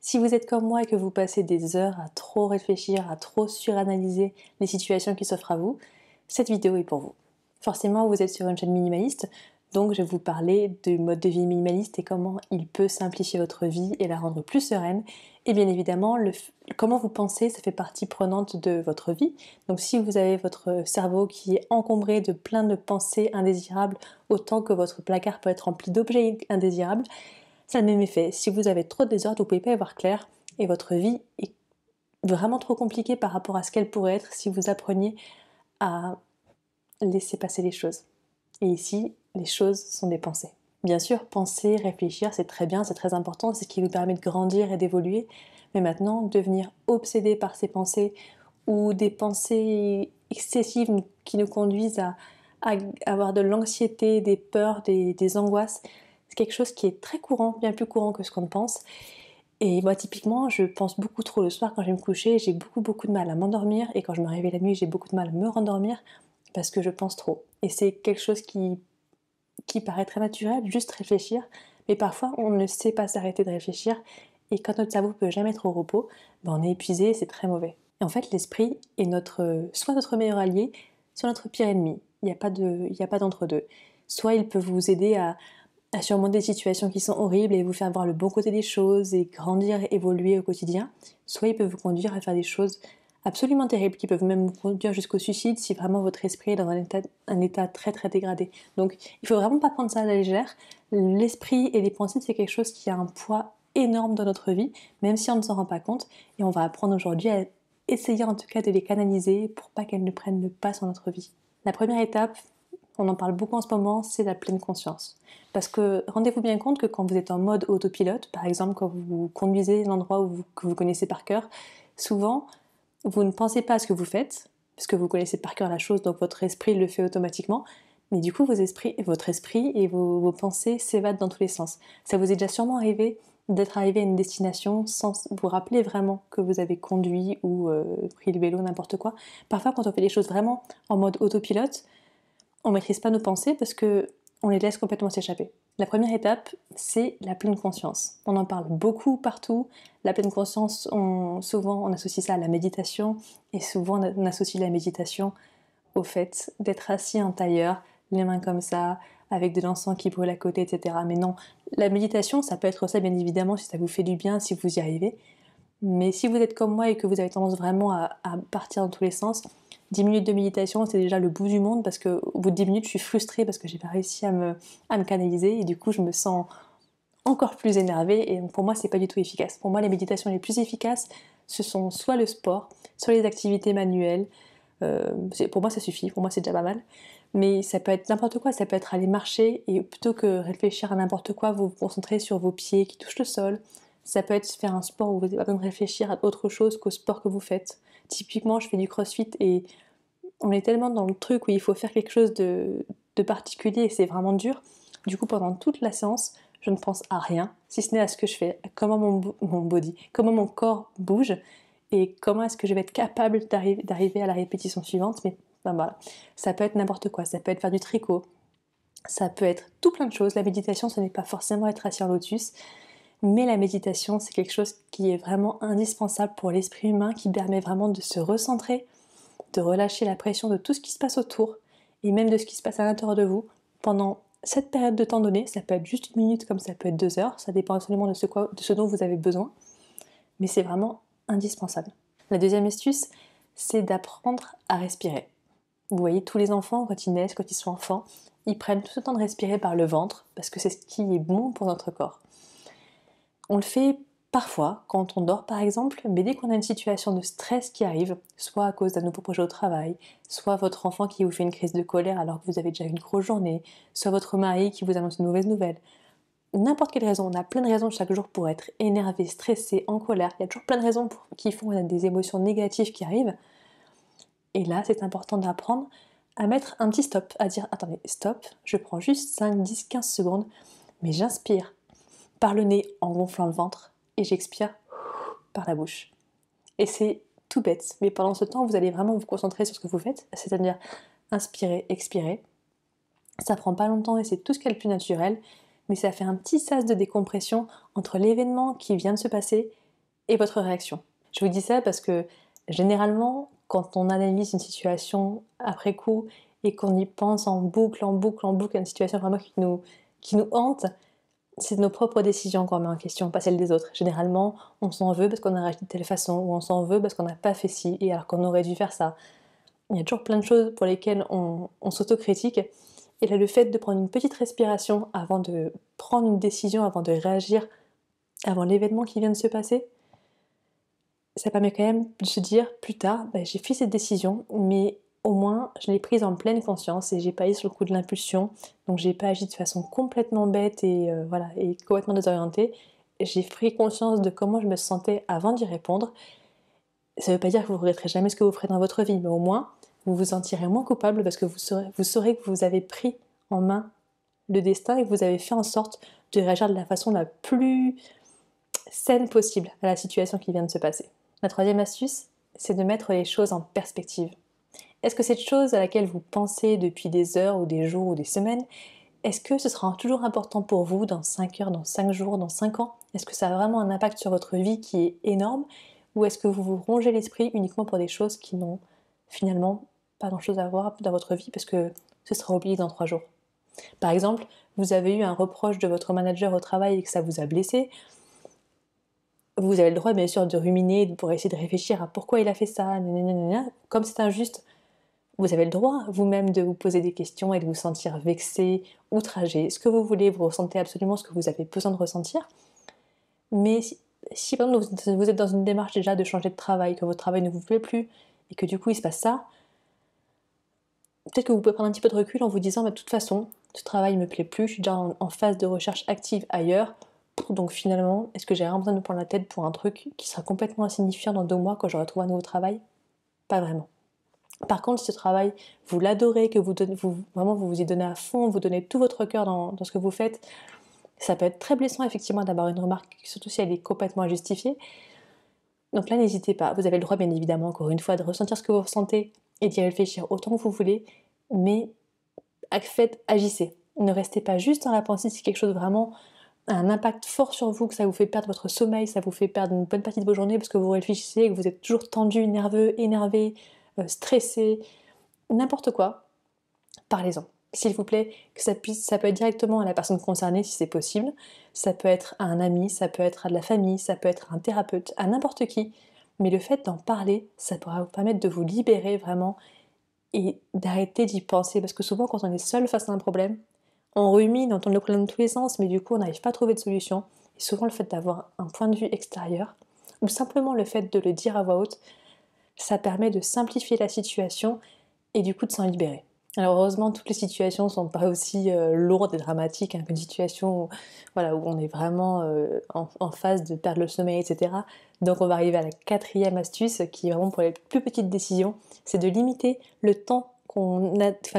Si vous êtes comme moi et que vous passez des heures à trop réfléchir, à trop suranalyser les situations qui s'offrent à vous, cette vidéo est pour vous. Forcément, vous êtes sur une chaîne minimaliste, donc je vais vous parler du mode de vie minimaliste et comment il peut simplifier votre vie et la rendre plus sereine. Et bien évidemment, comment vous pensez, ça fait partie prenante de votre vie. Donc si vous avez votre cerveau qui est encombré de plein de pensées indésirables, autant que votre placard peut être rempli d'objets indésirables, ça le même effet. Si vous avez trop de désordre, vous ne pouvez pas y voir clair et votre vie est vraiment trop compliquée par rapport à ce qu'elle pourrait être si vous appreniez à laisser passer les choses. Et ici, les choses sont des pensées. Bien sûr, penser, réfléchir, c'est très bien, c'est très important, c'est ce qui nous permet de grandir et d'évoluer. Mais maintenant, devenir obsédé par ces pensées ou des pensées excessives qui nous conduisent à, avoir de l'anxiété, des peurs, des, angoisses, quelque chose qui est très courant, bien plus courant que ce qu'on pense. Et moi, typiquement, je pense beaucoup trop le soir quand je vais me coucher, j'ai beaucoup beaucoup de mal à m'endormir, et quand je me réveille la nuit, j'ai beaucoup de mal à me rendormir parce que je pense trop. Et c'est quelque chose qui qui paraît très naturel, juste réfléchir, mais parfois on ne sait pas s'arrêter de réfléchir, et quand notre cerveau peut jamais être au repos, ben on est épuisé, c'est très mauvais. Et en fait, l'esprit est notre, soit notre meilleur allié, soit notre pire ennemi. Il n'y a pas d'entre-deux. Soit il peut vous aider à, à surmonter des situations qui sont horribles et vous faire voir le bon côté des choses et grandir évoluer au quotidien, soit il peut vous conduire à faire des choses absolument terribles qui peuvent même vous conduire jusqu'au suicide si vraiment votre esprit est dans un état, un état très très dégradé. Donc il faut vraiment pas prendre ça à la légère. L'esprit et les pensées c'est quelque chose qui a un poids énorme dans notre vie, même si on ne s'en rend pas compte. Et on va apprendre aujourd'hui à essayer en tout cas de les canaliser pour pas qu'elles ne prennent le pas sur notre vie. La première étape, on en parle beaucoup en ce moment, c'est la pleine conscience. Parce que rendez-vous bien compte que quand vous êtes en mode autopilote, par exemple quand vous conduisez l'endroit que vous connaissez par cœur, souvent vous ne pensez pas à ce que vous faites, parce que vous connaissez par cœur la chose, donc votre esprit le fait automatiquement, mais du coup vos esprits, votre esprit et vos, pensées s'évadent dans tous les sens. Ça vous est déjà sûrement arrivé d'être arrivé à une destination sans vous rappeler vraiment que vous avez conduit ou euh, pris le vélo, n'importe quoi. Parfois quand on fait les choses vraiment en mode autopilote, on maîtrise pas nos pensées parce que on les laisse complètement s'échapper. La première étape, c'est la pleine conscience. On en parle beaucoup partout. La pleine conscience, souvent on associe ça à la méditation et souvent on associe la méditation au fait d'être assis en tailleur, les mains comme ça, avec de l'encens qui brûle à côté, etc. Mais non, la méditation, ça peut être ça bien évidemment si ça vous fait du bien, si vous y arrivez. Mais si vous êtes comme moi et que vous avez tendance vraiment à partir dans tous les sens, 10 minutes de méditation, c'est déjà le bout du monde parce qu'au bout de 10 minutes, je suis frustrée parce que j'ai pas réussi à me, à me canaliser et du coup, je me sens encore plus énervée et pour moi, c'est pas du tout efficace. Pour moi, les méditations les plus efficaces, ce sont soit le sport, soit les activités manuelles. Euh, pour moi, ça suffit, pour moi, c'est déjà pas mal. Mais ça peut être n'importe quoi, ça peut être aller marcher et plutôt que réfléchir à n'importe quoi, vous vous concentrez sur vos pieds qui touchent le sol. Ça peut être faire un sport où vous n'avez pas besoin de réfléchir à autre chose qu'au sport que vous faites. Typiquement, je fais du crossfit et on est tellement dans le truc où il faut faire quelque chose de, particulier et c'est vraiment dur. Du coup, pendant toute la séance, je ne pense à rien, si ce n'est à ce que je fais, à comment mon, body, comment mon corps bouge et comment est-ce que je vais être capable d'arriver à la répétition suivante. Mais voilà, ça peut être n'importe quoi, ça peut être faire du tricot, ça peut être tout plein de choses. La méditation, ce n'est pas forcément être assis en lotus, mais la méditation, c'est quelque chose qui est vraiment indispensable pour l'esprit humain, qui permet vraiment de se recentrer, de relâcher la pression de tout ce qui se passe autour, et même de ce qui se passe à l'intérieur de vous, pendant cette période de temps donnée. Ça peut être juste une minute comme ça peut être deux heures, ça dépend absolument de ce, de ce dont vous avez besoin, mais c'est vraiment indispensable. La deuxième astuce, c'est d'apprendre à respirer. Vous voyez, tous les enfants, quand ils naissent, quand ils sont enfants, ils prennent tout le temps de respirer par le ventre, parce que c'est ce qui est bon pour notre corps. On le fait parfois quand on dort par exemple, mais dès qu'on a une situation de stress qui arrive, soit à cause d'un nouveau projet au travail, soit votre enfant qui vous fait une crise de colère alors que vous avez déjà une grosse journée, soit votre mari qui vous annonce une mauvaise nouvelle, n'importe quelle raison, on a plein de raisons chaque jour pour être énervé, stressé, en colère, il y a toujours plein de raisons qui font a des émotions négatives qui arrivent. Et là, c'est important d'apprendre à mettre un petit stop, à dire attendez, stop, je prends juste 5, 10, 15 secondes, mais j'inspire, par le nez en gonflant le ventre et j'expire par la bouche. Et c'est tout bête, mais pendant ce temps, vous allez vraiment vous concentrer sur ce que vous faites, c'est-à-dire inspirer, expirer. Ça prend pas longtemps et c'est tout ce qu'il y a de plus naturel, mais ça fait un petit sas de décompression entre l'événement qui vient de se passer et votre réaction. Je vous dis ça parce que généralement, quand on analyse une situation après coup et qu'on y pense en boucle, en boucle, en boucle, à une situation vraiment qui nous, qui nous hante, c'est nos propres décisions qu'on met en question, pas celles des autres. Généralement, on s'en veut parce qu'on a réagi de telle façon, ou on s'en veut parce qu'on n'a pas fait ci, et alors qu'on aurait dû faire ça. Il y a toujours plein de choses pour lesquelles on, s'autocritique. Et là, le fait de prendre une petite respiration avant de prendre une décision, avant de réagir, avant l'événement qui vient de se passer, ça permet quand même de se dire plus tard, bah, j'ai fait cette décision, mais au moins je l'ai prise en pleine conscience et j'ai pas eu sur le coup de l'impulsion, donc j'ai pas agi de façon complètement bête et euh, voilà et complètement désorientée. J'ai pris conscience de comment je me sentais avant d'y répondre. Ça veut pas dire que vous regretterez jamais ce que vous ferez dans votre vie, mais au moins vous vous sentirez moins coupable parce que vous saurez, vous saurez que vous avez pris en main le destin et que vous avez fait en sorte de réagir de la façon la plus saine possible à la situation qui vient de se passer. La troisième astuce, c'est de mettre les choses en perspective. Est-ce que cette chose à laquelle vous pensez depuis des heures ou des jours ou des semaines, est-ce que ce sera toujours important pour vous dans 5 heures, dans 5 jours, dans 5 ans? Est-ce que ça a vraiment un impact sur votre vie qui est énorme? Ou est-ce que vous vous rongez l'esprit uniquement pour des choses qui n'ont finalement pas grand-chose à voir dans votre vie parce que ce sera oublié dans 3 jours? Par exemple, vous avez eu un reproche de votre manager au travail et que ça vous a blessé, vous avez le droit bien sûr de ruminer pour essayer de réfléchir à pourquoi il a fait ça, comme c'est injuste, vous avez le droit vous-même de vous poser des questions et de vous sentir vexé, outragé, ce que vous voulez, vous ressentez absolument ce que vous avez besoin de ressentir. Mais si, par exemple vous êtes dans une démarche déjà de changer de travail, que votre travail ne vous plaît plus et que du coup il se passe ça, peut-être que vous pouvez prendre un petit peu de recul en vous disant bah, de toute façon, ce travail ne me plaît plus, je suis déjà en phase de recherche active ailleurs, donc finalement, est-ce que j'ai vraiment besoin de me prendre la tête pour un truc qui sera complètement insignifiant dans deux mois quand j'aurai trouvé un nouveau travail? Pas vraiment. Par contre, si ce travail, vous l'adorez, que vous, vraiment vous vous y donnez à fond, vous donnez tout votre cœur dans, ce que vous faites, ça peut être très blessant effectivement d'avoir une remarque, surtout si elle est complètement injustifiée. Donc là, n'hésitez pas. Vous avez le droit, bien évidemment, encore une fois, de ressentir ce que vous ressentez et d'y réfléchir autant que vous voulez, mais faites, agissez. Ne restez pas juste dans la pensée si quelque chose vraiment un impact fort sur vous, que ça vous fait perdre votre sommeil, ça vous fait perdre une bonne partie de vos journées parce que vous réfléchissez, que vous êtes toujours tendu, nerveux, énervé, stressé, n'importe quoi, parlez-en. S'il vous plaît, que ça peut être directement à la personne concernée si c'est possible, ça peut être à un ami, ça peut être à de la famille, ça peut être à un thérapeute, à n'importe qui. Mais le fait d'en parler, ça pourra vous permettre de vous libérer vraiment et d'arrêter d'y penser. Parce que souvent, quand on est seul face à un problème, on rumine, on tourne le problème dans tous les sens, mais du coup on n'arrive pas à trouver de solution. Et souvent le fait d'avoir un point de vue extérieur, ou simplement le fait de le dire à voix haute, ça permet de simplifier la situation et du coup de s'en libérer. Alors heureusement, toutes les situations ne sont pas aussi euh, lourdes et dramatiques hein, qu'une situation où, voilà, où on est vraiment euh, en, phase de perdre le sommeil, etc. Donc on va arriver à la quatrième astuce qui est vraiment pour les plus petites décisions, c'est de limiter le temps qu'on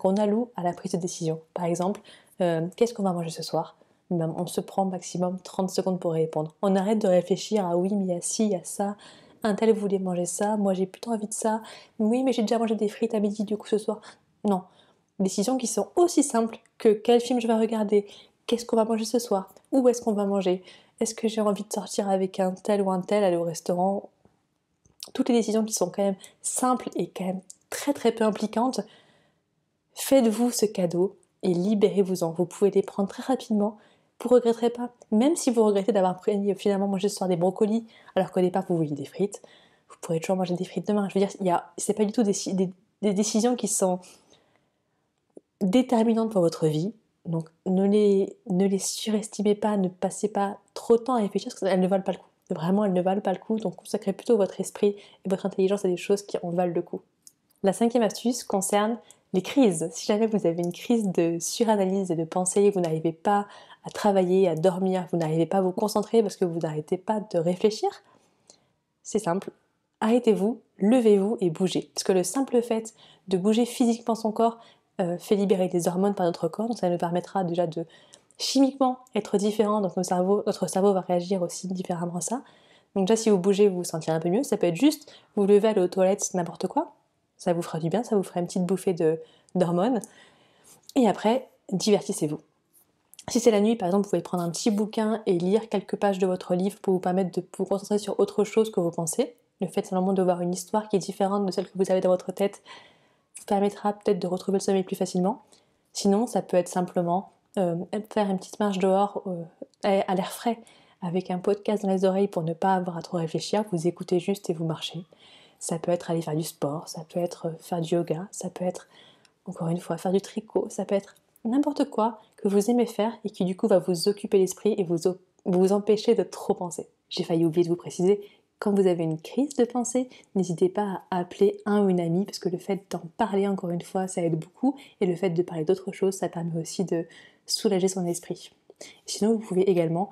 qu'on alloue à la prise de décision. Par exemple, euh, qu'est-ce qu'on va manger ce soir? Ben, On se prend maximum 30 secondes pour répondre. On arrête de réfléchir à oui, mais il y a ci, il y a ça. Un tel voulait manger ça, moi j'ai plutôt envie de ça. Oui, mais j'ai déjà mangé des frites à midi du coup ce soir. Non. Décisions qui sont aussi simples que quel film je vais regarder, qu'est-ce qu'on va manger ce soir, où est-ce qu'on va manger, est-ce que j'ai envie de sortir avec un tel ou un tel, aller au restaurant. Toutes les décisions qui sont quand même simples et quand même très très peu impliquantes. Faites-vous ce cadeau et libérez-vous-en. Vous pouvez les prendre très rapidement. Vous regretterez pas. Même si vous regrettez d'avoir finalement mangé ce soir des brocolis alors qu'au départ vous vouliez des frites, vous pourrez toujours manger des frites demain. Je veux dire, c'est pas du tout des, des, décisions qui sont déterminantes pour votre vie. Donc ne les, ne les surestimez pas, ne passez pas trop de temps à réfléchir parce qu'elles ne valent pas le coup. Vraiment, elles ne valent pas le coup. Donc consacrez plutôt votre esprit et votre intelligence à des choses qui en valent le coup. La cinquième astuce concerne les crises. Si jamais vous avez une crise de suranalyse et de pensée, vous n'arrivez pas à travailler, à dormir, vous n'arrivez pas à vous concentrer parce que vous n'arrêtez pas de réfléchir, c'est simple. Arrêtez-vous, levez-vous et bougez. Parce que le simple fait de bouger physiquement son corps euh, fait libérer des hormones par notre corps, donc ça nous permettra déjà de chimiquement être différent, donc notre cerveau, notre cerveau va réagir aussi différemment à ça. Donc déjà si vous bougez, vous vous sentirez un peu mieux. Ça peut être juste vous levez, aller aux toilettes, n'importe quoi, ça vous fera du bien, ça vous fera une petite bouffée d'hormones. Et après, divertissez-vous. Si c'est la nuit, par exemple, vous pouvez prendre un petit bouquin et lire quelques pages de votre livre pour vous permettre de vous concentrer sur autre chose que vous pensez. Le fait simplement de voir une histoire qui est différente de celle que vous avez dans votre tête vous permettra peut-être de retrouver le sommeil plus facilement. Sinon, ça peut être simplement euh, faire une petite marche dehors euh, à l'air frais avec un podcast dans les oreilles pour ne pas avoir à trop réfléchir. Vous écoutez juste et vous marchez. Ça peut être aller faire du sport, ça peut être euh, faire du yoga, ça peut être, encore une fois, faire du tricot, ça peut être n'importe quoi que vous aimez faire et qui du coup va vous occuper l'esprit et vous, vous empêcher de trop penser. J'ai failli oublier de vous préciser, quand vous avez une crise de pensée, n'hésitez pas à appeler un ou une amie parce que le fait d'en parler encore une fois, ça aide beaucoup et le fait de parler d'autre chose, ça permet aussi de soulager son esprit. Sinon, vous pouvez également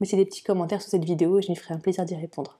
mettre des petits commentaires sur cette vidéo et je m'y ferai un plaisir d'y répondre.